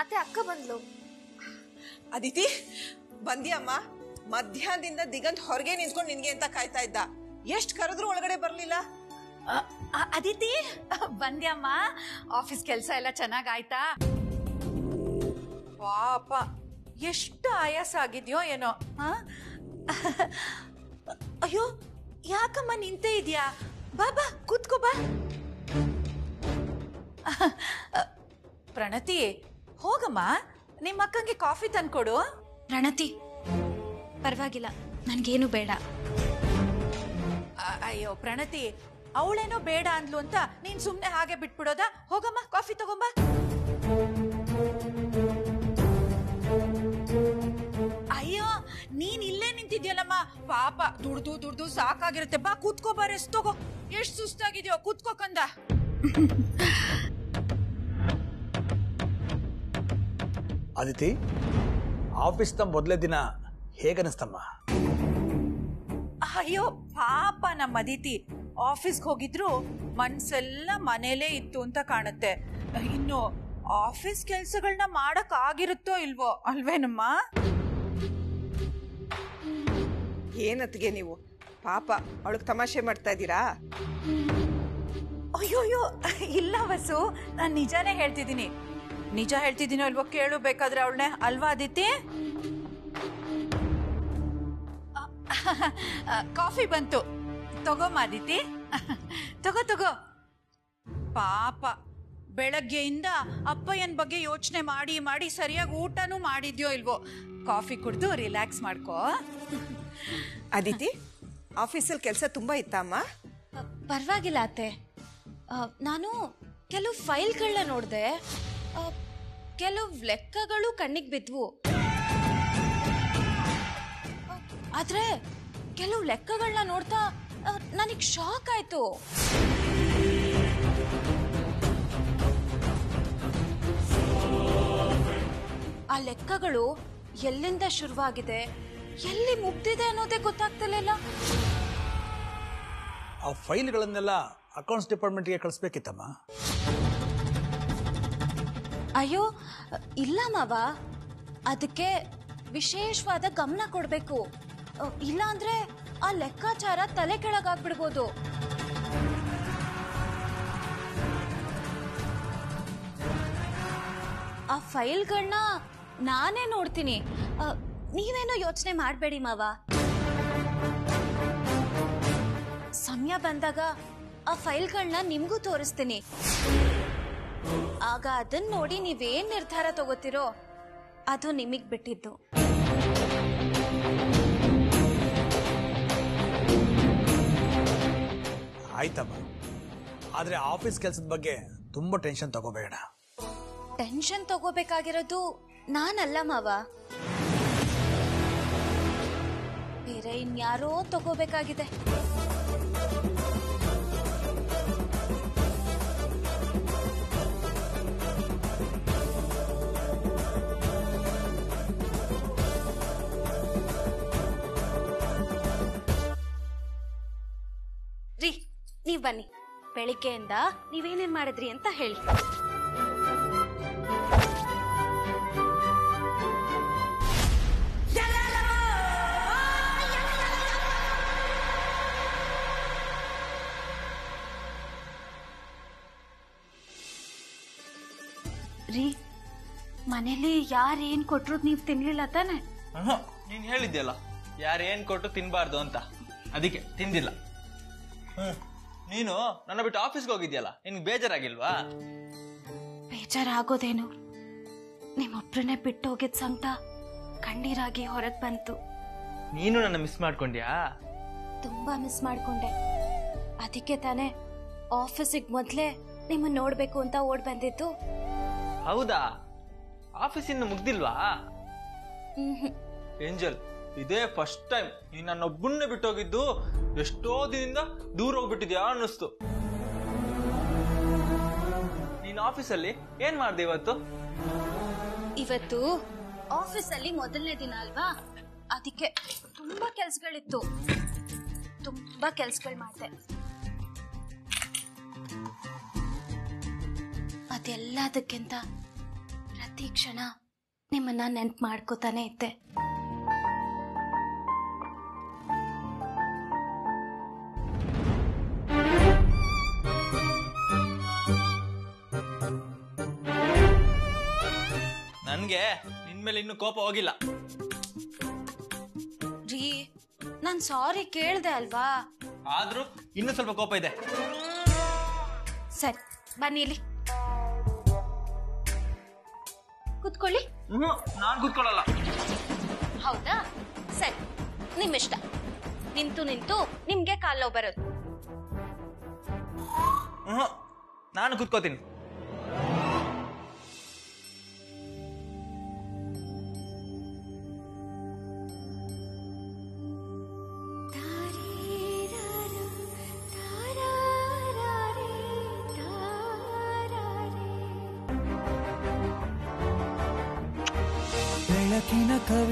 ಅತ್ತೆ ಅಕ್ಕ ಬಂದ್ಲು. ಅದಿತಿ ಬಂದ್ಯಮ್ಮ ಮಧ್ಯಾಹ್ನದಿಂದ ದಿಗಂತ ಹೊರಗೆ ನಿಂತ್ಕೊಂಡು ನಿನ್ಗೆ ಅಂತ ಕಾಯ್ತಾ ಇದ್ದ. ಎಷ್ಟ್ ಕರೆದ್ರು ಒಳಗಡೆ ಬರ್ಲಿಲ್ಲ. ಅದಿತಿ ಬಂದ್ಯಮ್ಮ ಆಫೀಸ್ ಕೆಲಸ ಎಲ್ಲ ಚೆನ್ನಾಗಾಯ್ತಾ? ಪಾಪ ಎಷ್ಟು ಆಯಾಸ ಆಗಿದ್ಯೋ ಏನೋ? ಅಯ್ಯೋ ಯಾಕಮ್ಮ ನಿಂತೇ ಇದೆಯಾ? ಬಾ ಬಾ ಕೂತ್ಕೋ ಬಾ. ಪ್ರಣತಿ ಹೋಗಮ್ಮ ನಿಮ್ಮ ಅಕ್ಕಂಗೆ ಕಾಫಿ ತಂದ್ಕೊಡು. ಪ್ರಣತಿ ಪರವಾಗಿಲ್ಲ ನನ್ಗೇನು ಬೇಡ. ಅ- ಅಯ್ಯೋ ಪ್ರಣತಿ ಅವಳೇನೋ ಬೇಡ ಅಂದ್ಲು ಅಂತ ನೀನ್ ಸುಮ್ನೆ ಹಾಗೆ ಬಿಟ್ಬಿಡೋದಾ? ಹೋಗಮ್ಮ ಕಾಫಿ ತಗೊಂಬ. ಅಯ್ಯೋ ನೀನ್ ಇಲ್ಲೇ ನಿಂತಿದ್ಯಲ್ಲಮ್ಮ. ಪಾಪ ದುಡ್ದು ದುಡ್ದು ಸಾಕಾಗಿರುತ್ತೆ. ಬಾ ಕೂತ್ಕೋ ಬಾ ರೆಸ್ಟ್ ತಗೋ. ಎಷ್ಟು ಸುಸ್ತಾಗಿದ್ಯೋ ಕೂತ್ಕೋ ಕಂದ. ಅದಿತಿ ಆಫೀಸ್ನ ಮೊದಲೇ ದಿನ ಹೇಗನಿಸ್ತಮ್ಮ? ಅಯ್ಯೋ ಪಾಪ ನಮ್ಮ ಅದಿತಿ ಆಫೀಸ್ಗೆ ಹೋಗಿದ್ರು ಮನ್ಸೆಲ್ಲ ಮನೇಲೇ ಇತ್ತು ಅಂತ ಕಾಣುತ್ತೆ. ಇನ್ನು ಆಫೀಸ್ ಕೆಲಸಗಳನ್ನ ಮಾಡಕ್ ಆಗಿರುತ್ತೋ ಇಲ್ವೋ ಅಲ್ವೇನಮ್ಮ? ಏನತ್ಗೆ ನೀವು? ಪಾಪ ಅವಳಗ್ ತಮಾಷೆ ಮಾಡ್ತಾ ಇದ್ದೀರಾ? ಅಯ್ಯೋಯ್ಯೋ ಇಲ್ಲ ವಸು ನಾನು ನಿಜಾನೇ ಹೇಳ್ತಿದ್ದೀನಿ. ನಿಜ ಹೇಳ್ತಿದ್ದೀನೋ ಅಲ್ವೋ ಕೇಳು ಬೇಕಾದ್ರೆ ಅವಳನ್ನೇ. ಅಲ್ವಾ ಅದಿತಿ ಕಾಫಿ ಬಂತು. ತಗೋಮ್ಮ ಅದಿತಿ ತಗೋ ತಗೋ. ಪಾಪ ಬೆಳಗ್ಗೆಯಿಂದ ಅಪ್ಪಯ್ಯನ ಬಗ್ಗೆ ಯೋಚನೆ ಮಾಡಿ ಮಾಡಿ ಸರಿಯಾಗಿ ಊಟನೂ ಮಾಡಿದ್ಯೋ ಇಲ್ವೋ? ಕಾಫಿ ಕುಡಿದು ರಿಲ್ಯಾಕ್ಸ್ ಮಾಡ್ಕೋ. ಅದಿತಿ ಆಫೀಸಲ್ಲಿ ಕೆಲಸ ತುಂಬ ಇತ್ತಮ್ಮ ಪರವಾಗಿಲ್ಲ ಅತ್ತೆ. ಆ, ನಾನು ಕೆಲವು ಫೈಲ್ಗಳನ್ನ ನೋಡಿದೆ. ಕೆಲವು ಲೆಕ್ಕಗಳು ಕಣ್ಣಿಗೆ ಬಿದ್ವು. ಆದ್ರೆ ಕೆಲವು ಲೆಕ್ಕಗಳನ್ನ ನೋಡ್ತಾ ನನಗೆ ಶಾಕ್ ಆಯ್ತು. ಆ ಲೆಕ್ಕಗಳು ಎಲ್ಲಿಂದ ಶುರುವಾಗಿದೆ? ಎಲ್ಲಿ ಮುಗ್ದಿದೆ ಅನ್ನೋದೇ ಗೊತ್ತಾಗ್ತಿರ್ಲಿಲ್ಲ. ಆ ಫೈಲ್ಗಳನ್ನೆಲ್ಲ ಅಕೌಂಟ್ಸ್ ಡಿಪಾರ್ಟ್ಮೆಂಟ್ಗೆ ಕಳಿಸ್ಬೇಕಿತ್ತಮ್ಮ. ಅಯ್ಯೋ, ಇಲ್ಲ ಮಾವ. ಅದಕ್ಕೆ ವಿಶೇಷವಾದ ಗಮನ ಕೊಡಬೇಕು. ಇಲ್ಲ ಅಂದ್ರೆ ಆ ಲೆಕ್ಕಾಚಾರ ತಲೆ ಕೆಳಗಾಗ್ಬಿಡ್ಬೋದು. ಆ ಫೈಲ್ಗಳನ್ನ ನಾನೇ ನೋಡ್ತೀನಿ. ನೀವೇನು ಯೋಚನೆ ಮಾಡಬೇಡಿ ಮಾವ. ಸಮಯ ಬಂದಾಗ ಆ ಫೈಲ್ಗಳನ್ನ ನಿಮಗೂ ತೋರಿಸ್ತೀನಿ. ಆಗ ಅದನ್ನ ನೋಡಿ ನೀವೇನ್ ನಿರ್ಧಾರ ತಗೋತಿರೋ ಅದು ನಿಮಗ್ ಬಿಟ್ಟಿದ್ದು. ಆಯ್ತಮ್ಮ. ಆದ್ರೆ ಆಫೀಸ್ ಕೆಲಸದ ಬಗ್ಗೆ ತುಂಬಾ ಟೆನ್ಷನ್ ತಗೋಬೇಡ. ಟೆನ್ಷನ್ ತಗೋಬೇಕಾಗಿರೋದು ನಾನಲ್ಲ ಮಾವ. ಬೇರೆ ಇನ್ಯಾರೋ ತಗೋಬೇಕಾಗಿದೆ. ನೀವ್ ಬನ್ನಿ. ಬೆಳಿಗ್ಗೆಯಿಂದ ನೀವೇನೇನ್ ಮಾಡಿದ್ರಿ ಅಂತ ಹೇಳಿ. ರೀ ಮನೇಲಿ ಯಾರು ಏನ್ ಕೊಟ್ರು ನೀವ್ ತಿನ್ಲಿಲ್ಲ ತಾನೆ? ನೀನ್ ಹೇಳಿದ್ಯಲ್ಲ ಯಾರೇನ್ ಕೊಟ್ರು ತಿನ್ಬಾರ್ದು ಅಂತ. ಅದಕ್ಕೆ ತಿಂದಿಲ್ಲ. ಹ್ಮ್. ನೀನು ನನ್ನ ಬಿಟ್ಟು ಆಫೀಸ್ಗೆ ಹೋಗಿದ್ಯಲ್ಲ? ನಿನ್ಗೆ ಬೇಜಾರಾಗಿಲ್ವಾ? ಬೇಜಾರಾಗೋದೇನು? ನಿಮ್ಮೊಬ್ರನ್ನೇ ಬಿಟ್ಟು ಹೋಗಿದ್ ಸಂತ ಕಣ್ಣೀರಾಗಿ ಹೊರಗ್ ಬಂತು. ನೀನು ನನ್ನ ಮಿಸ್ ಮಾಡ್ಕೊಂಡ್ಯಾ? ತುಂಬಾ ಮಿಸ್ ಮಾಡ್ಕೊಂಡೆ. ಅದಕ್ಕೆ ತಾನೇ ಆಫೀಸಿಗೆ ಮೊದ್ಲೇ ನಿಮ್ಮನ್ನ ನೋಡ್ಬೇಕು ಅಂತ ಓಡ್ ಬಂದಿದ್ದು. ಹೌದಾ? ಆಫೀಸ್ ಇನ್ನು ಮುಗ್ದಿಲ್ವಾ. ಏಂಜಲ್ ಇದೇ ಫಸ್ಟ್ ಟೈಮ್ ನೀನ್ ನನ್ನೊಬ್ಬನ್ನೇ ಬಿಟ್ಟೋಗಿದ್ದು ಎಷ್ಟೋ ದಿನದಿಂದ ದೂರ ಹೋಗ್ಬಿಟ್ಟಿದ್ಯಾ ಅನ್ನಿಸ್ತು. ನೀನ್ ಆಫೀಸಲ್ಲಿ ಏನ್ ಮಾಡ್ದೆ ಇವತ್ತು? ಇವತ್ತು ಆಫೀಸಲ್ಲಿ ಮೊದಲನೇ ದಿನ ಅಲ್ವಾ? ಅದಕ್ಕೆ ತುಂಬಾ ಕೆಲ್ಸಗಳಿತ್ತು. ತುಂಬಾ ಕೆಲ್ಸಗಳು ಮಾಡಿದೆ. ಅದೆಲ್ಲದಕ್ಕಿಂತ ಪ್ರತಿ ಕ್ಷಣ ನಿಮ್ಮನ್ನ ನೆನ್ಪು ಮಾಡ್ಕೋತಾನೆ ಇದ್ದೆ. ನನ್ಗೆ. ನಿನ್ ಮೇಲೆ ಇನ್ನು ಕೋಪ ಹೋಗಿಲ್ಲ. ರೀ ನಾನ್ ಸಾರಿ ಕೇಳ್ದೆ ಅಲ್ವಾ? ಆದ್ರೂ ಇನ್ನೂ ಸ್ವಲ್ಪ ಕೋಪ ಇದೆ. ಸರಿ ಬನ್ನಿ ಇಲ್ಲಿ. ಕುತ್ಕೊಳ್ಳಿ. ಹ್ಮ್ ನಾನ್ ಕೂತ್ಕೊಳ್ಳಲ್ಲ. ಹೌದಾ? ಸರಿ ನಿಮ್ಮಿಷ್ಟ. ನಿಂತು ನಿಂತು ನಿಮ್ಗೆ ಕಾಲ್ ನೋವು ಬರೋದು ನಾನು ಕೂತ್ಕೋತೀನಿ.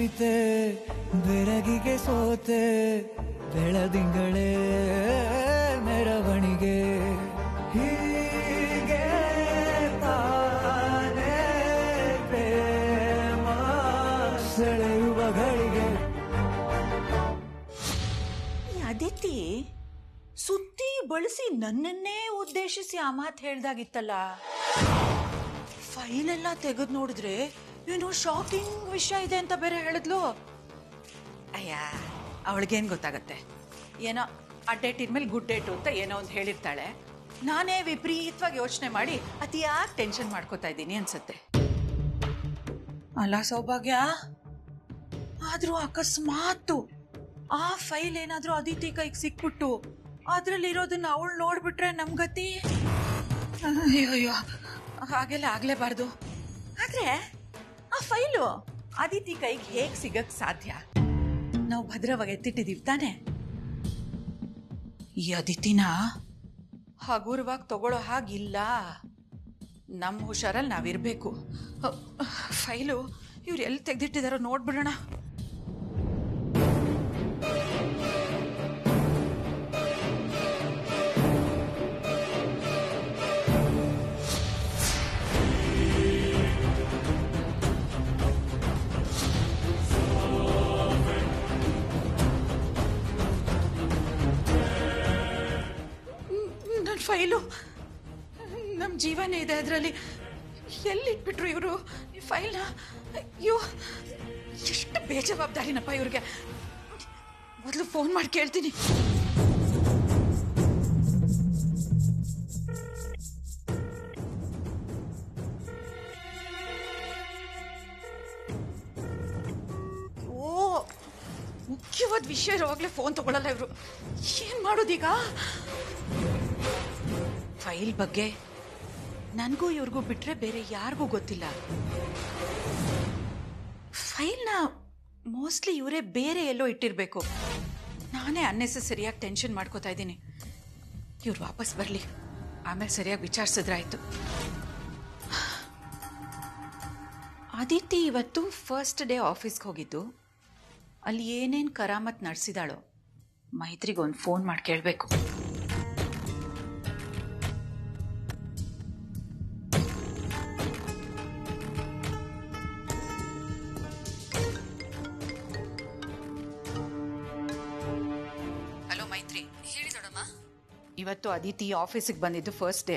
ಕವಿತೆ ಬೆರಗಿಗೆ ಸೋತೆ, ಬೆಳದಿಂಗಳೇ ಮೆರವಣಿಗೆ. ಹೀಗೆ ಅದಿತಿ, ಸುತ್ತಿ ಬಳಸಿ ನನ್ನನ್ನೇ ಉದ್ದೇಶಿಸಿ ಆ ಮಾತು ಹೇಳ್ದಾಗಿತ್ತಲ್ಲ. ಫೈಲ್ ಎಲ್ಲ ತೆಗೆದು ನೋಡಿದ್ರೆ ಏನೋ ಶಾಕಿಂಗ್ ವಿಷಯ ಇದೆ ಅಂತ ಬೇರೆ ಹೇಳಿದ್ಲು? ಅಯ್ಯ, ಅವಳಿಗೇನು ಗೊತ್ತಾಗತ್ತೆ? ಏನೋ ಆ ಡೇಟ್ ಇದ್ಮೇಲೆ ಗುಡ್ ಡೇಟು ಅಂತ ಏನೋ ಒಂದು ಹೇಳಿರ್ತಾಳೆ. ನಾನೇ ವಿಪರೀತವಾಗಿ ಯೋಚನೆ ಮಾಡಿ ಅತಿಯಾಗಿ ಟೆನ್ಷನ್ ಮಾಡ್ಕೋತಾ ಇದ್ದೀನಿ ಅನ್ಸುತ್ತೆ. ಅಲ್ಲ ಸೌಭಾಗ್ಯ, ಆದರೂ ಅಕಸ್ಮಾತು ಆ ಫೈಲ್ ಏನಾದರೂ ಅದಿತಿ ಕೈಗೆ ಸಿಕ್ಬಿಟ್ಟು ಅದ್ರಲ್ಲಿ ಇರೋದನ್ನ ಅವಳು ನೋಡ್ಬಿಟ್ರೆ ನಮ್ ಗತಿ? ಅಯ್ಯೋ, ಹಾಗೆಲ್ಲ ಆಗ್ಲೇಬಾರ್ದು. ಆದ್ರೆ ಆ, ಫೈಲು. ಅದಿತಿ ಕೈಗೆ ಹೇಗೆ ಸಿಗಕ್ ಸಾಧ್ಯ? ನಾವು ಭದ್ರವಾಗಿ ಎತ್ತಿಟ್ಟಿದೀವಿ ತಾನೆ? ಈ ಅದಿತಿನ ಹಗುರವಾಗಿ ತಗೊಳ್ಳೋ ಹಾಗಿಲ್ಲ. ನಮ್ಮ ಹುಷಾರಲ್ಲಿ ನಾವಿರಬೇಕು. ಫೈಲು, ಇವ್ರು ಎಲ್ಲಿ ತೆಗೆದಿಟ್ಟಿದಾರೋ ನೋಡ್ಬಿಡೋಣ. ನಮ್ಮ ಜೀವನ ಇದೆ ಅದರಲ್ಲಿ. ಎಲ್ಲಿಟ್ಬಿಟ್ರು ಇವರು? ಈ ಫೈಲ್ನ? ಅಯ್ಯೋ, ಎಷ್ಟು ಬೇಜವಾಬ್ದಾರಿನಪ್ಪ ಇವ್ರಿಗೆ. ಮೊದಲು ಫೋನ್ ಮಾಡಿ ಕೇಳ್ತೀನಿ. ಓ, ಮುಖ್ಯವಾದ ವಿಷಯ ಇರುವಾಗಲೇ ಫೋನ್ ತಗೊಳ್ಳಲ್ಲ ಇವರು. ಏನ್ ಮಾಡೋದೀಗ? ಫೈಲ್ ಬಗ್ಗೆ ನನಗೂ ಇವ್ರಿಗೂ ಬಿಟ್ರೆ ಬೇರೆ ಯಾರಿಗೂ ಗೊತ್ತಿಲ್ಲ. ಫೈಲ್ನ ಮೋಸ್ಟ್ಲಿ ಇವರೇ ಬೇರೆ ಎಲ್ಲೋ ಇಟ್ಟಿರಬೇಕು. ನಾನೇ ಅನ್ನೆಸೆಸರಿಯಾಗಿ ಟೆನ್ಷನ್ ಮಾಡ್ಕೋತಾ ಇದ್ದೀನಿ. ಇವ್ರು ವಾಪಸ್ ಬರಲಿ. ಆಮೇಲೆ ಸರಿಯಾಗಿ ವಿಚಾರಿಸಿದ್ರಾಯ್ತು. ಅದಿತಿ ಇವತ್ತು ಫಸ್ಟ್ ಡೇ ಆಫೀಸ್ಗೆ ಹೋಗಿದ್ದು. ಅಲ್ಲಿ ಏನೇನು ಕರಾಮತ್ ನಡೆಸಿದಾಳೋ ಮೈತ್ರಿಗೆ ಒಂದು ಫೋನ್ ಮಾಡಿ ಕೇಳಬೇಕು. ಇವತ್ತು ಅದಿತಿ ಆಫೀಸಿಗೆ ಬಂದಿದ್ದು ಫಸ್ಟ್ ಡೇ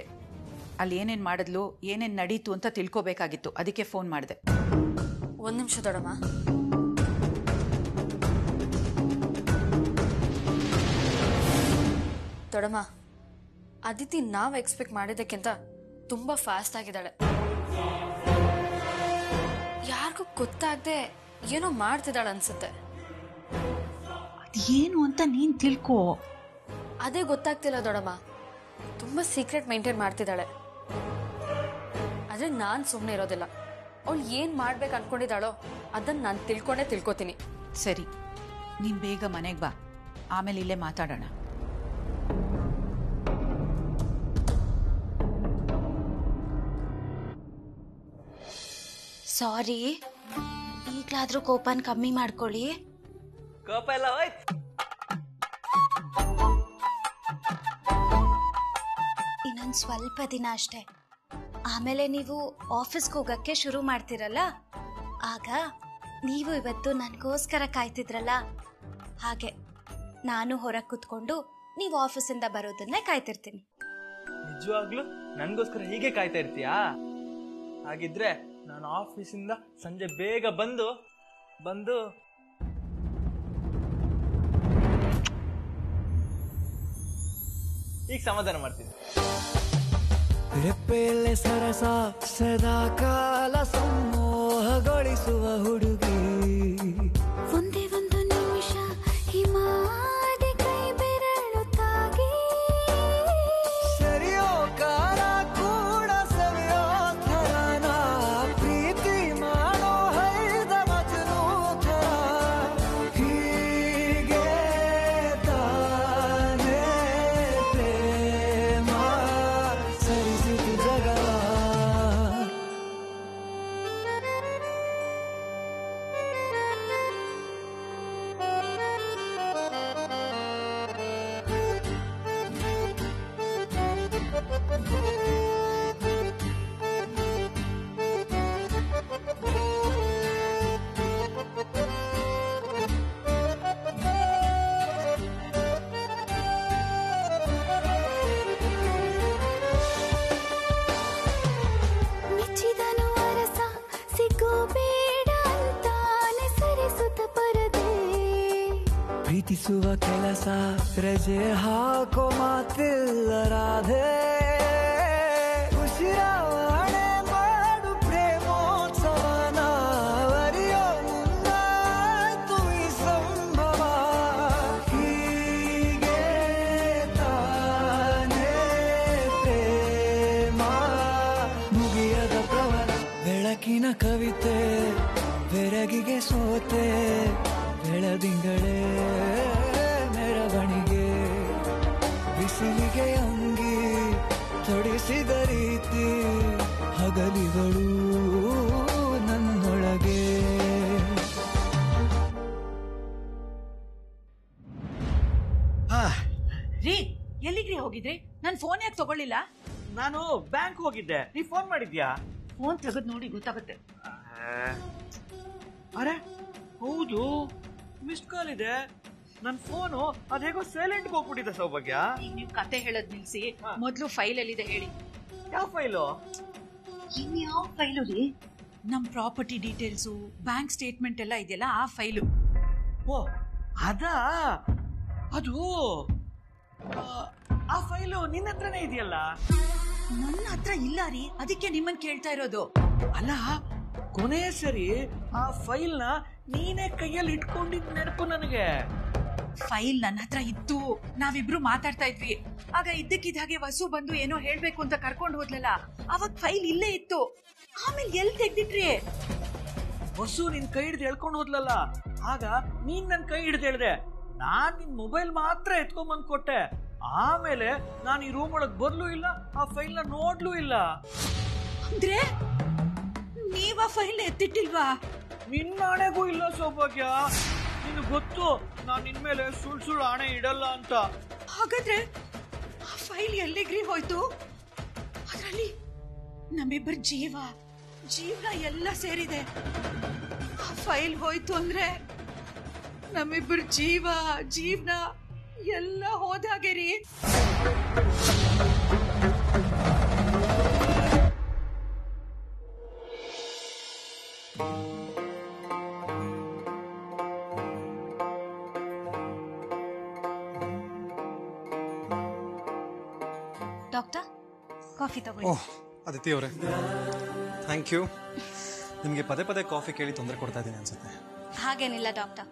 ಅಲ್ಲಿ ಏನೇನು ಮಾಡಿದ್ಲು ಏನೇನು ನಡೀತು ಅಂತ ತಿಳ್ಕೊಬೇಕಾಗಿತ್ತು. ಅದಕ್ಕೆ ಫೋನ್ ಮಾಡಿದೆ. ಒಂದು ನಿಮಿಷ ದೊಡಮ್ಮ ದೊಡಮ್ಮ ಅದಿತಿ ನಾವು ಎಕ್ಸ್ಪೆಕ್ಟ್ ಮಾಡಿದ್ದಕ್ಕಿಂತ ತುಂಬ ಫಾಸ್ಟ್ ಆಗಿದ್ದಾಳೆ. ಯಾರಿಗೂ ಗೊತ್ತಾಗದೆ ಏನೋ ಮಾಡ್ತಿದ್ದಾಳೆ ಅನ್ಸುತ್ತೆ ಅದೇನು ಅಂತ ನೀನು ತಿಳ್ಕೋ. ಅದೇ ಗೊತ್ತಾಗ್ತಿಲ್ಲ ದೊಡಮ್ಮ. ತುಂಬಾ ಸೀಕ್ರೆಟ್ ಮೇಂಟೈನ್ ಮಾಡ್ತಿದ್ದಾಳೆ. ಆದ್ರೆ ನಾನ್ ಸುಮ್ಮನೆ ಇರೋದಿಲ್ಲ. ಅವಳು ಏನ್ ಮಾಡ್ಬೇಕು ಅನ್ಕೊಂಡಿದ್ದಾಳೋ ಅದನ್ನ ನಾನು ತಿಳ್ಕೊಂಡೇ ತಿಳ್ಕೊತೀನಿ. ಸರಿ ನೀನು ಬೇಗ ಮನೆಗೆ ಬಾ. ಆಮೇಲೆ ಇಲ್ಲೇ ಮಾತಾಡೋಣ. ಸಾರಿ ಈಗಲಾದರೂ ಕೋಪನ್ ಕಮ್ಮಿ ಮಾಡ್ಕೊಳ್ಳಿ. ಕೋಪ ಎಲ್ಲ ಹೋಯ್ತು. ಇನ್ನೊಂದ್ ಸ್ವಲ್ಪ ದಿನ ಅಷ್ಟೇ. ಆಮೇಲೆ ನೀವು ಆಫೀಸ್ಗೆ ಹೋಗಕ್ಕೆ ಶುರು ಮಾಡ್ತಿರಲ್ಲ? ಆಗ ನೀವು ಇವತ್ತು ನನಗೋಸ್ಕರ ಕಾಯ್ತಿದ್ರಲ್ಲ? ಹಾಗೆ, ನಾನು ಹೊರಗೆ ಕೂತ್ಕೊಂಡು ನೀವು ಆಫೀಸಿಂದ ಬರೋದನ್ನೇ ಕಾಯ್ತಿರ್ತೀನಿ. ನಿಜವಾಗ್ಲೂ? ನನಗೋಸ್ಕರ ಹೀಗೆ ಕಾಯ್ತಾ ಇರ್ತೀಯಾ? ಹಾಗಿದ್ರೆ ನಾನು ಆಫೀಸಿಂದ ಸಂಜೆ ಬೇಗ ಬಂದು ಬಂದು ಈಗ ಸಮಾಧಾನ ಮಾಡ್ತೀನಿ. ರೆಪ್ಪೆಯಲ್ಲೇ ಸರಸ ಸದಾ ಕಾಲ ಸಂಮೋಹಗೊಳಿಸುವ ಹುಡುಗಿ. ಪ್ರೀತಿಸುವ ಕೆಲಸ ರಜೆ ಹಾಕೋ ಮಾತಿಲ್ಲ ರಾಧೆ. ಉಸಿರಾವಣೆ ಹಗಲಿಗಳು ನನ್ನೊಳಗೆ. ರೀ ಎಲ್ಲಿಗ್ರಿ ಹೋಗಿದ್ರಿ? ನನ್ ಫೋನ್ ಯಾಕೆ ತಗೊಳ್ಳಿಲ್ಲ? ನಾನು ಬ್ಯಾಂಕ್ ಹೋಗಿದ್ದೆ. ನೀ ಫೋನ್ ಮಾಡಿದ್ಯಾ? ಫೋನ್ ತೆಗೆದು ನೋಡಿ ಗೊತ್ತಾಗುತ್ತೆ. ಅರೆ ಹೌದು ಮಿಸ್ ಕಾಲ್ ಇದೆ. ನನ್ನ ಫೋನು ಅದೇಗೋ ಸೈಲೆಂಟ್ ಹೋಗ್ಬಿಟ್ಟಿದೆ ಸೌಭಾಗ್ಯ. ಈಗ ನೀವು ಕತೆ ಹೇಳೋದ್ ನಿಲ್ಸಿ ಮೊದ್ಲು ಫೈಲ್ ಎಲ್ಲಿದೆ ಹೇಳಿ. ಯಾವ ಫೈಲು ಇನ್ಯಾವ ಫೈಲು ರೀ? ನಮ್ಮ ಪ್ರಾಪರ್ಟಿ ಡೀಟೇಲ್ಸು ಬ್ಯಾಂಕ್ ಸ್ಟೇಟ್ಮೆಂಟ್ ಎಲ್ಲ ಇದೆಯಲ್ಲ ಆ ಫೈಲು. ಓ ಅದಾ? ಅದು ಆ, ಆ ಫೈಲು ನಿನ್ನ ಹತ್ರನೇ ಇದೆಯಲ್ಲ? ನನ್ನ ಹತ್ರ ಇಲ್ಲ ರೀ. ಅದಕ್ಕೆ ನಿಮ್ಮನ್ ಕೇಳ್ತಾ ಇರೋದು. ಅಲ್ಲ ಕೊನೆಯ ಸರಿ ಆ ಫೈಲ್ನ ನೀನೇ ಕೈಯಲ್ಲಿ ಇಟ್ಕೊಂಡಿದ್ ನೆನಪು ನನಗೆ. ಫೈಲ್ ನನ್ನ ಹತ್ರ ಇತ್ತು. ನಾವಿಬ್ರು ಮಾತಾಡ್ತಾ ಇದ್ವಿ. ಆಗ ಇದ್ದಕ್ಕಿದ್ದ ಹಾಗೆ ವಸು ಬಂದು ಏನೋ ಹೇಳ್ಬೇಕು ಅಂತ ಕರ್ಕೊಂಡು ಹೋದ್ಲಲ್ಲ ಅವಾಗ ಫೈಲ್ ಇಲ್ಲೇ ಇತ್ತು. ಆಮೇಲೆ ಎಲ್ಲಿ ತೆಗ್ದಿಟ್ರಿ? ವಸು ನಿನ್ ಕೈ ಹಿಡ್ದು ಎಳ್ಕೊಂಡು ಹೋದ್ಲಲ್ಲ ಆಗ ನೀನ್ ನನ್ ಕೈ ಹಿಡ್ದು ಹೇಳ್ದೆ. ನಾನ್ ನಿನ್ ಮೊಬೈಲ್ ಮಾತ್ರ ಎತ್ಕೊಂಬಂದ್ ಕೊಟ್ಟೆ. ಆಮೇಲೆ ನಾನು ಈ ರೂಮ್ ಒಳಗ್ ಬರ್ಲೂ ಇಲ್ಲ ಆ ಫೈಲ್ನ ನೋಡ್ಲೂ ಇಲ್ಲ. ಅಂದ್ರೆ ನೀವ ಫೈಲ್ ಎತ್ತಿಟ್ಟಿಲ್ವಾ? ನಿನ್ನಾಣೆಗೂ ಇಲ್ಲ ಸೌಭಾಗ್ಯ. ನಿನ್ ಗೊತ್ತು, ನಾನ್ ನಿನ್ ಮೇಲೆ ಸುಳ್ ಸುಳ್ಳು ಹಣೆ ಇಡಲ್ಲ ಅಂತ. ಹಾಗಾದ್ರೆ ಆ ಫೈಲ್ ಎಲ್ಲಿಗ್ರಿ ಹೋಯ್ತು? ಅದರಲ್ಲಿ ನಮ್ಮಿಬ್ಬರ ಜೀವ, ಜೀವನ ಎಲ್ಲ ಸೇರಿದೆ. ಆ ಫೈಲ್ ಹೋಯ್ತು ಅಂದ್ರೆ ನಮ್ಮಿಬ್ಬರ ಜೀವ, ಜೀವನ ಎಲ್ಲ ಹೋದಾಗೆ ರೀ ಡಾಕ್ಟರ್? ಕಾಫಿ ತಗೊಳ್ಳಿ. ಓಹ್ ಅದಿತಿ ಅವರೇ. ಥ್ಯಾಂಕ್ ಯು ನಿಮಗೆ ಪದೇ ಪದೇ ಕಾಫಿ ಕೇಳಿ ತೊಂದರೆ ಕೊಡ್ತಾ ಇದ್ದೀನಿ ಅನ್ಸುತ್ತೆ. ಹಾಗೇನಿಲ್ಲ ಡಾಕ್ಟರ್.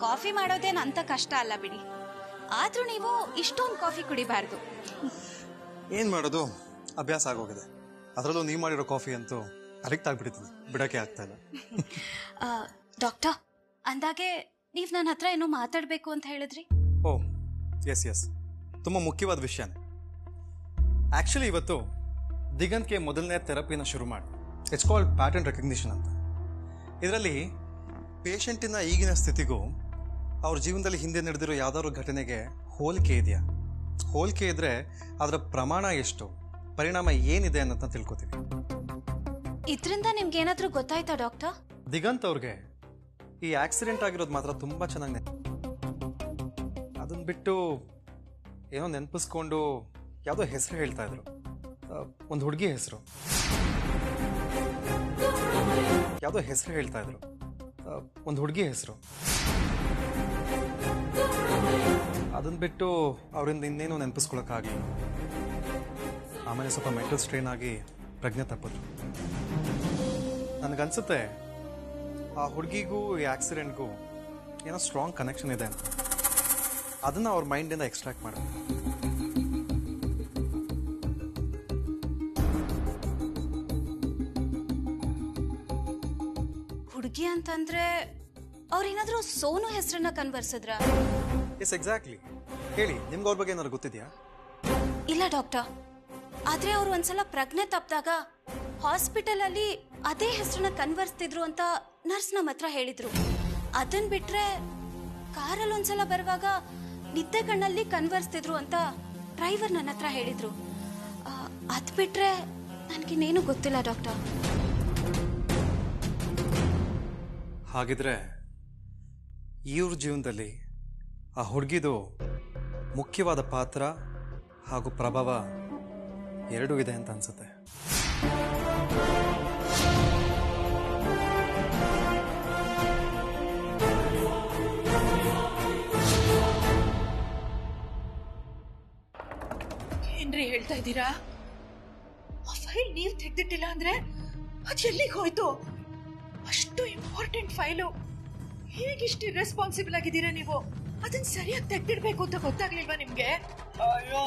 ಕಾಫಿ ಮಾಡೋದೇನು ಅಂತ ಕಷ್ಟ ಅಲ್ಲ ಬಿಡಿ. ಆದ್ರೂ ನೀವು ಇಷ್ಟೊಂದು ಕಾಫಿ ಕುಡಿಬಾರ್ದು. ಏನು ಮಾಡೋದು? ಅಭ್ಯಾಸ ಆಗೋಗಿದೆ. ಅದರಲ್ಲೂ ನೀವು ಮಾಡಿರೋ ಕಾಫಿ ಅಂತೂ ಅಡಿಕ್ಟ್ ಆಗಿಬಿಟ್ಟಿದ್ದೀನಿ. ಬಿಡೋಕ್ಕೆ ಆಗ್ತಾ ಇಲ್ಲ. ಆ, ಡಾಕ್ಟರ್ ಅಂದಾಗೆ ನೀವು ನನ್ನ ಹತ್ರ ಏನೋ ಮಾತಾಡಬೇಕು ಅಂತ ಹೇಳಿದ್ರಿ? ಓ ಎಸ್ ಎಸ್ ತುಂಬ ಮುಖ್ಯವಾದ ವಿಷಯನೇ. ಆ್ಯಕ್ಚುಲಿ ಇವತ್ತು ದಿಗಂತ್ಗೆ ಮೊದಲನೇ ಥೆರಪಿನ ಶುರು ಮಾಡಿ. ಇಟ್ಸ್ ಕಾಲ್ಡ್ ಪ್ಯಾಟರ್ನ್ ರೆಕಗ್ನಿಷನ್ ಅಂತ. ಇದರಲ್ಲಿ ಪೇಷಂಟಿನ ಈಗಿನ ಸ್ಥಿತಿಗೂ ಅವ್ರ ಜೀವನದಲ್ಲಿ ಹಿಂದೆ ನಡೆದಿರೋ ಯಾವ್ದಾದ್ರು ಘಟನೆಗೆ ಹೋಲಿಕೆ ಇದೆಯಾ? ಹೋಲಿಕೆ ಇದ್ರೆ ಅದರ ಪ್ರಮಾಣ ಎಷ್ಟು? ಪರಿಣಾಮ ಏನಿದೆ ಅನ್ನೋದನ್ನ ತಿಳ್ಕೊತೀವಿ. ಇದರಿಂದ ನಿಮ್ಗೆ ಏನಾದರೂ ಗೊತ್ತಾಯ್ತಾ ಡಾಕ್ಟರ್? ದಿಗಂತ್ ಅವ್ರಿಗೆ ಈ ಆಕ್ಸಿಡೆಂಟ್ ಆಗಿರೋದು ಮಾತ್ರ ತುಂಬ ಚೆನ್ನಾಗಿ ಅದನ್ನ ಬಿಟ್ಟು ಏನೋ ನೆನಪಿಸ್ಕೊಂಡು ಯಾವುದೋ ಹೆಸರು ಹೇಳ್ತಾ ಇದ್ರು. ಒಂದು ಹುಡುಗಿ ಹೆಸರು. ಯಾವುದೋ ಹೆಸರು ಹೇಳ್ತಾ ಇದ್ರು. ಒಂದು ಹುಡುಗಿ ಹೆಸರು. ಅದನ್ನ ಬಿಟ್ಟು ಅವರಿಂದ ಇನ್ನೇನು ನೆನಪಿಸ್ಕೊಳಕ್ಕಾಗಿ ಆಮೇಲೆ ಸ್ವಲ್ಪ ಮೆಂಟಲ್ ಸ್ಟ್ರೈನ್ ಆಗಿ ಪ್ರಜ್ಞೆ ತಪ್ಪಿದ್ರು. ನನಗನ್ಸುತ್ತೆ, ಆ ಹುಡುಗಿಗೂ, ಈ ಆಕ್ಸಿಡೆಂಟ್ಗೂ ಏನೋ ಸ್ಟ್ರಾಂಗ್ ಕನೆಕ್ಷನ್ ಇದೆ ಅಂತ. ಅದನ್ನು ಅವ್ರ ಮೈಂಡಿಂದ ಎಕ್ಸ್ಟ್ರಾಕ್ಟ್ ಮಾಡಬೇಕು. ಅಂತಂದ್ರೆ ಅವ್ರೇನಾದ್ರೂ ಸೋನು ಹೆಸರನ್ನ ಕನ್ವರ್ಸಿದ್ರ? ಎಸ್ ಎಕ್ಸಾಕ್ಟ್ಲಿ ಹೇಳಿ ನಿಮ್ಗೆ ಅವ್ರ ಬಗ್ಗೆ ಏನಾದ್ರು ಗೊತ್ತಿದ್ಯಾ? ಇಲ್ಲ ಡಾಕ್ಟರ್. ಆದ್ರೆ ಅವ್ರು ಒಂದ್ಸಲ ಪ್ರಜ್ಞೆ ತಪ್ಪಿದಾಗ ಹಾಸ್ಪಿಟಲ್ ಅಲ್ಲಿ ಅದೇ ಹೆಸರನ್ನ ಕನ್ವರ್ಸ್ತಿದ್ರು ಅಂತ ನರ್ಸ್ ನಮ್ಮ ಹತ್ರ ಹೇಳಿದ್ರು. ಅದನ್ ಬಿಟ್ರೆ ಕಾರಲ್ಲಿ ಒಂದ್ಸಲ ಬರುವಾಗ ನಿದ್ದೆ ಕಣ್ಣಲ್ಲಿ ಕನ್ವರ್ಸ್ತಿದ್ರು ಅಂತ ಡ್ರೈವರ್ ನನ್ನ ಹತ್ರ ಹೇಳಿದ್ರು ಅದ್ ಬಿಟ್ರೆ ನನ್ಗಿನ್ನೇನು ಗೊತ್ತಿಲ್ಲ ಡಾಕ್ಟರ್. ಹಾಗಿದ್ರೆ ಇವ್ರ ಜೀವನದಲ್ಲಿ ಆ ಹುಡುಗಿದು ಮುಖ್ಯವಾದ ಪಾತ್ರ ಹಾಗೂ ಪ್ರಭಾವ ಎರಡೂ ಇದೆ ಅಂತ ಅನ್ಸುತ್ತೆ. ಏನ್ರಿ ಹೇಳ್ತಾ ಇದ್ದೀರಾ? ಫೈಲ್ ನೀವ್ ತೆಗ್ದಿಟ್ಟಿಲ್ಲ ಅಂದ್ರೆ ಅದು ಎಲ್ಲಿಗೆ ಹೋಯ್ತು? ಅಷ್ಟು ಇಂಪಾರ್ಟೆಂಟ್ ಫೈಲು ಹೇಗಿಷ್ಟು ರೆಸ್ಪಾನ್ಸಿಬಲ್ ಆಗಿದ್ದೀರಾ ನೀವು? ಅದನ್ನ ಸರಿಯಾಗಿ ತೆಗ್ದಿಡ್ಬೇಕು ಅಂತ ಗೊತ್ತಾಗ್ಲಿಲ್ವಾ ನಿಮ್ಗೆ? ಅಯ್ಯೋ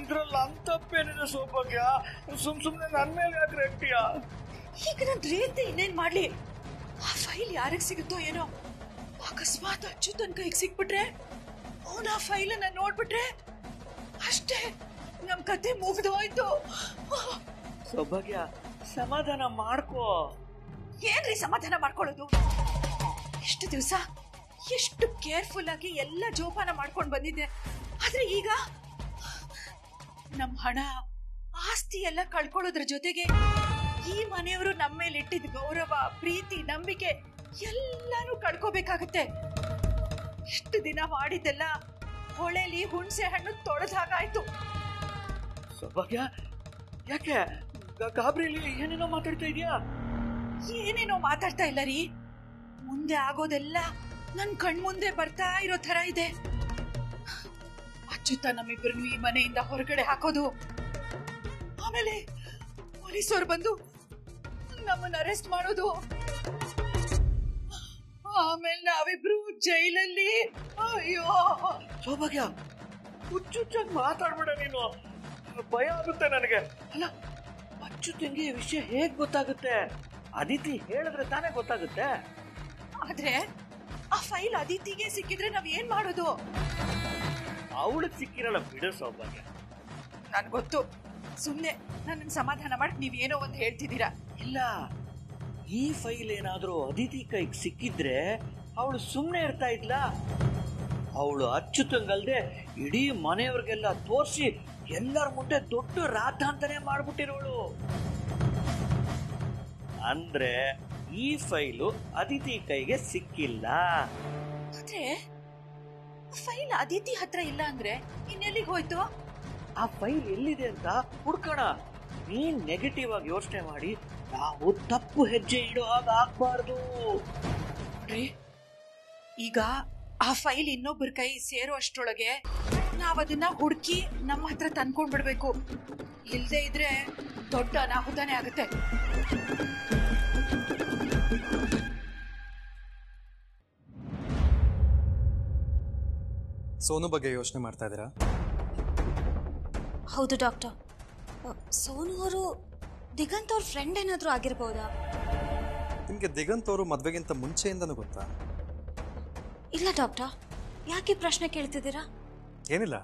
ಇದ್ರಲ್ಲಿ ಅಂತ ತಪ್ಪೇನಿದೆ ಸೌಭಾಗ್ಯ? ಸುಮ್ ಸುಮ್ನೆ ನನ್ ಮೇಲೆ ಯಾಕೆ ರೆಟ್ಟಿಯ ಈಗ ನನ್ ರೀತಿ ಇನ್ನೇನ್ ಮಾಡ್ಲಿ? ಆ ಫೈಲ್ ಯಾರಿಗೆ ಸಿಗುತ್ತೋ ಏನೋ? ಅಕಸ್ಮಾತ್ ಅಚ್ಚು ತನ್ ಕೈಗೆ ಸಿಕ್ಬಿಟ್ರೆ? ಅವನ ಆ ಫೈಲ್ ಅನ್ನ ನೋಡ್ಬಿಟ್ರೆ? ಅಷ್ಟೇ ನಮ್ ಕತೆ ಮುಗ್ದು ಹೋಯ್ತು ಸೌಭಾಗ್ಯ ಸಮಾಧಾನ ಮಾಡ್ಕೋ. ಏನ್ರಿ ಸಮಾಧಾನ ಮಾಡ್ಕೊಳ್ಳೋದು? ಎಷ್ಟು ದಿವಸ? ಎಷ್ಟು ಕೇರ್ಫುಲ್ ಆಗಿ ಎಲ್ಲ ಜೋಪಾನ ಮಾಡ್ಕೊಂಡು ಬಂದಿದ್ದೆ. ಆದ್ರೆ ಈಗ ನಮ್ ಹಣ, ಆಸ್ತಿ ಎಲ್ಲ ಕಳ್ಕೊಳ್ಳೋದ್ರ ಜೊತೆಗೆ ಈ ಮನೆಯವರು ನಮ್ಮ ಮೇಲೆ ಇಟ್ಟಿದ್ದ ಗೌರವ, ಪ್ರೀತಿ, ನಂಬಿಕೆ ಎಲ್ಲಾನು ಕಳ್ಕೋಬೇಕಾಗತ್ತೆ. ಎಷ್ಟು ದಿನ ಮಾಡಿದ್ದೆಲ್ಲ ಹೊಳೆಲಿ ಹುಣಸೆ ಹಣ್ಣು ತೊಳೆದ ಹಾಗಾಯ್ತು ಸೌಭಾಗ್ಯ, ಯಾಕೆ ಗ- ಗಾಬರಿಲಿ ಏನೇನೋ ಮಾತಾಡ್ತಾ ಇದೀಯಾ? ಏನೇನೋ ಮಾತಾಡ್ತಾ ಇಲ್ಲ ರೀ. ಮುಂದೆ ಆಗೋದೆಲ್ಲ ನನ್ ಕಣ್ಮುಂದೆ ಬರ್ತಾ ಇರೋ ತರ ಇದೆ. ಅಚ್ಚುತ ನಮ್ಮಿಬ್ಬರನ್ನು ಈ ಮನೆಯಿಂದ ಹೊರಗಡೆ ಹಾಕೋದು. ಆಮೇಲೆ ಪೊಲೀಸರು ಬಂದು ನಮ್ಮನ್ನ ಅರೆಸ್ಟ್ ಮಾಡೋದು. ಆಮೇಲೆ ನಾವಿಬ್ರು ಜೈಲಲ್ಲಿ. ಅಯ್ಯೋ ಸೌಭಾಗ್ಯ ಹುಚ್ಚುಚ್ಚಾಗಿ ಮಾತಾಡ್ಬೇಡ ನೀನು. ಭಯ ಆಗುತ್ತೆ ನನಗೆ. ಅಲ್ಲ ಅಚ್ಚು ವಿಷಯ ಹೇಗ್ ಗೊತ್ತಾಗುತ್ತೆ? ಅದಿತಿ ಹೇಳಿದ್ರೆ ತಾನೇ ಗೊತ್ತಾಗುತ್ತೆ. ಆದ್ರೆ ಆ ಫೈಲ್ ಅದಿತಿಗೆ ಸಿಕ್ಕಿದ್ರೆ ನಾವ್ ಏನ್ ಮಾಡೋದು? ಅವಳು ಸಿಕ್ಕಿರಲ್ಲ ಬಿಡೋ ಸೌಭಾಗ್ಯ. ನನ್ ಗೊತ್ತು. ಸುಮ್ನೆ ನನ್ನ ಸಮಾಧಾನ ಮಾಡಿ ನೀವ್ ಏನೋ ಒಂದು ಹೇಳ್ತಿದ್ದೀರಾ. ಇಲ್ಲ ಈ ಫೈಲ್ ಏನಾದ್ರೂ ಅದಿತಿ ಕೈಗೆ ಸಿಕ್ಕಿದ್ರೆ ಅವಳು ಸುಮ್ಮನೆ ಇರ್ತಾ ಇದ್ಲ. ಅವಳು ಅಚ್ಚುತಂಗಲ್ದೆ ಇಡೀ ಮನೆಯವ್ರಿಗೆಲ್ಲ ತೋರಿಸಿ ಎಲ್ಲರ ಮುಂದೆ ದೊಡ್ಡ ರಾಧಾಂತನೇ ಮಾಡ್ಬಿಟ್ಟಿರೋಳು. ಅಂದ್ರೆ ಈ ಫೈಲು ಅದಿತಿ ಕೈಗೆ ಸಿಕ್ಕಿಲ್ಲ. ಆದ್ರೆ ಫೈಲ್ ಅದಿತಿ ಹತ್ರ ಇಲ್ಲ ಅಂದ್ರೆ ಇನ್ನೆಲ್ಲಿಗೆ ಹೋಯ್ತು? ಆ ಫೈಲ್ ಎಲ್ಲಿದೆ ಅಂತ ಹುಡ್ಕೋಣ. ನೀನ್ ನೆಗೆಟಿವ್ ಆಗಿ ಯೋಚನೆ ಮಾಡಿ ನಾವು ತಪ್ಪು ಹೆಜ್ಜೆ ಇಡೋ ಹಾಗ ಆಗ್ಬಾರ್ದು ಈಗ ಆ ಫೈಲ್ ಇನ್ನೊಬ್ಬರ ಕೈ ಸೇರೋ ನಾವ್ ಅದನ್ನ ಹುಡುಕಿ ನಮ್ಮ ಹತ್ರ ತಂದ್ಕೊಂಡ್ ಬಿಡ್ಬೇಕು ಇಲ್ದೇ ಇದ್ರೆ ದೊಡ್ಡ ಅನಾಹುತಾನೆ ಆಗುತ್ತೆ. ಸೋನು ಬಗ್ಗೆ ಯೋಚನೆ ಮಾಡ್ತಾ ಇದ್ದೀರಾ? ಹೌದು ಡಾಕ್ಟರ್. ಸೋನು ಅವರು ದಿಗಂತ್ ಅವ್ರ ಫ್ರೆಂಡ್ ಏನಾದರೂ ಆಗಿರ್ಬೋದಾ? ನಿಮಗೆ ದಿಗಂತ್ ಅವರು ಮದುವೆಗಿಂತ ಮುಂಚೆಯಿಂದನೂ ಗೊತ್ತಾ? ಇಲ್ಲ ಡಾಕ್ಟರ್. ಯಾಕೆ ಪ್ರಶ್ನೆ ಕೇಳ್ತಿದ್ದೀರಾ? ಏನಿಲ್ಲ.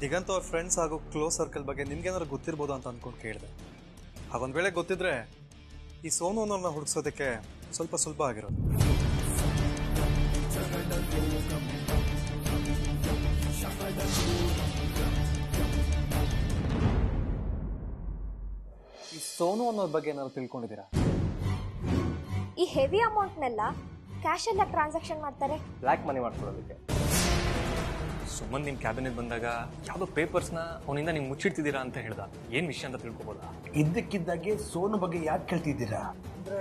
ದಿಗಂತ ಅವ್ರ ಫ್ರೆಂಡ್ಸ್ ಹಾಗೂ ಕ್ಲೋಸ್ ಸರ್ಕಲ್ ಬಗ್ಗೆ ನಿಮ್ಗೇನಾದ್ರು ಗೊತ್ತಿರ್ಬೋದು ಅಂತ ಅಂದ್ಕೊಂಡು ಕೇಳಿದೆ. ಹಾಗೊಂದು ವೇಳೆ ಗೊತ್ತಿದ್ರೆ ಈ ಸೋನು ಅನ್ನೋರ್ನ ಹುಡುಕ್ಸೋದಕ್ಕೆ ಸ್ವಲ್ಪ ಸುಲಭ ಆಗಿರೋದು. ಈ ಸೋನು ಅನ್ನೋದ್ರ ಬಗ್ಗೆ ಏನಾದ್ರು ತಿಳ್ಕೊಂಡಿದ್ದೀರಾ? ಈ ಹೆವಿ ಅಮೌಂಟ್ನೆಲ್ಲ ಕ್ಯಾಶೆಲ್ಲ ಟ್ರಾನ್ಸಾಕ್ಷನ್ ಮಾಡ್ತಾರೆ. ಬ್ಲ್ಯಾಕ್ ಮನಿ ಮಾಡ್ಕೊಳ್ಳೋದಕ್ಕೆ ಸುಮನ್ ನಿಮ್ಮ ಕ್ಯಾಬಿನೆಟ್ ಬಂದಾಗ ಯಾವುದೋ ಪೇಪರ್ಸ್ನ ಅವನಿಂದ ನೀವು ಮುಚ್ಚಿಡ್ತಿದ್ದೀರಾ ಅಂತ ಹೇಳ್ದ. ಏನು ವಿಷಯ ಅಂತ ತಿಳ್ಕೊಬೋದಾ? ಇದ್ದಕ್ಕಿದ್ದಾಗೆ ಸೋನು ಬಗ್ಗೆ ಯಾಕೆ ಕೇಳ್ತಿದ್ದೀರಾ? ಅಂದ್ರೆ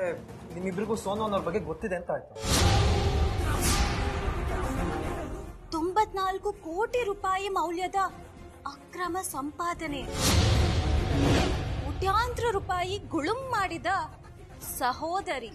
ನಿಮ್ಮಿಬ್ಬರಿಗೂ ಸೋನು ಅನ್ನೋರ್ ಬಗ್ಗೆ ಗೊತ್ತಿದೆ ಅಂತ ಆಯ್ತು. ತೊಂಬತ್ನಾಲ್ಕು ಕೋಟಿ ರೂಪಾಯಿ ಮೌಲ್ಯದ ಅಕ್ರಮ ಸಂಪಾದನೆ. ಕೋಟ್ಯಾಂತರ ರೂಪಾಯಿ ಗುಳುಂ ಮಾಡಿದ ಸಹೋದರಿ.